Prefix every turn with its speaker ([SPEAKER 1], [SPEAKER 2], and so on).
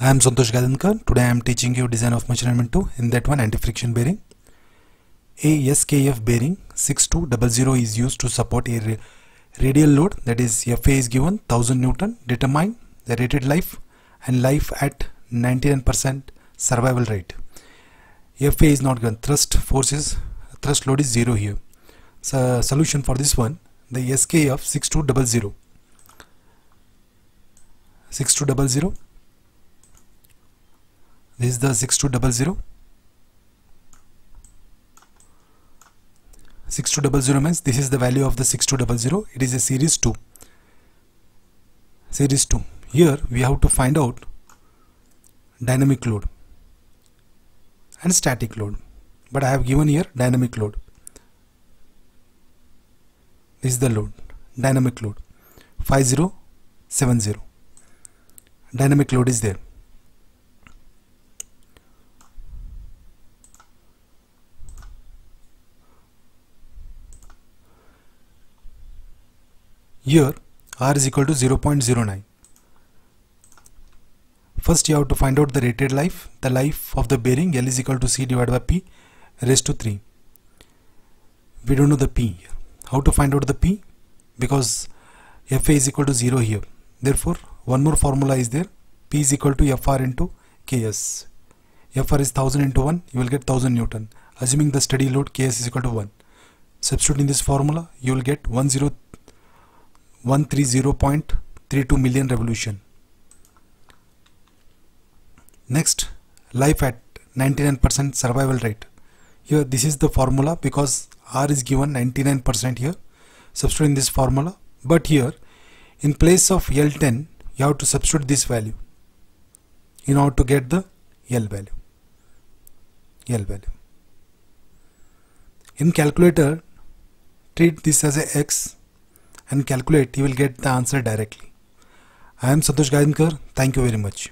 [SPEAKER 1] I am Santosh Gaidhankar. Today I am teaching you design of machine elements 2 in that one anti-friction bearing. A SKF bearing 6200 is used to support a radial load that is FA is given 1000 Newton determine the rated life and life at 99% survival rate. FA is not given thrust force is thrust load is 0 here. So solution for this one the SKF 6200 6200 this is the 6200 6200 means this is the value of the 6200 it is a series 2 series 2 here we have to find out dynamic load and static load. But I have given here dynamic load. This is the load. Dynamic load. 5070 dynamic load is there Here R is equal to 0.09. First you have to find out the rated life. The life of the bearing L is equal to C divided by P raised to 3. We don't know the P here. How to find out the P? Because FA is equal to 0 here. Therefore one more formula is there. P is equal to FR into KS. FR is 1000 into 1 you will get 1000 Newton. Assuming the steady load KS is equal to 1. Substituting this formula you will get 10 130.32 million revolution. Next, life at 99% survival rate. Here this is the formula because R is given 99% here. Substitute in this formula. But here in place of L10 you have to substitute this value in order to get the L value. L value. In calculator treat this as a X and calculate you will get the answer directly. I am Santosh Gaidhankar. Thank you very much.